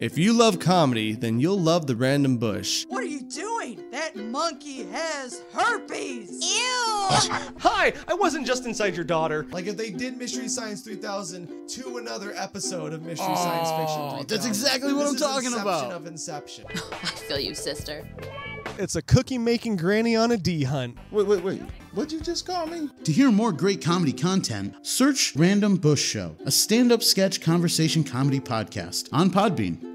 If you love comedy, then you'll love The Random Bush. What are you doing? That monkey has herpes. Ew! Hi, I wasn't just inside your daughter. Like if they did Mystery Science 3000 to another episode of Mystery Science Fiction 3000. That's exactly what This I'm is talking Inception about. of Inception. I feel you, sister. It's a cookie making granny on a D hunt. Wait, wait, wait. What'd you just call me? To hear more great comedy content, search Random Bush Show, a stand up sketch conversation comedy podcast on Podbean.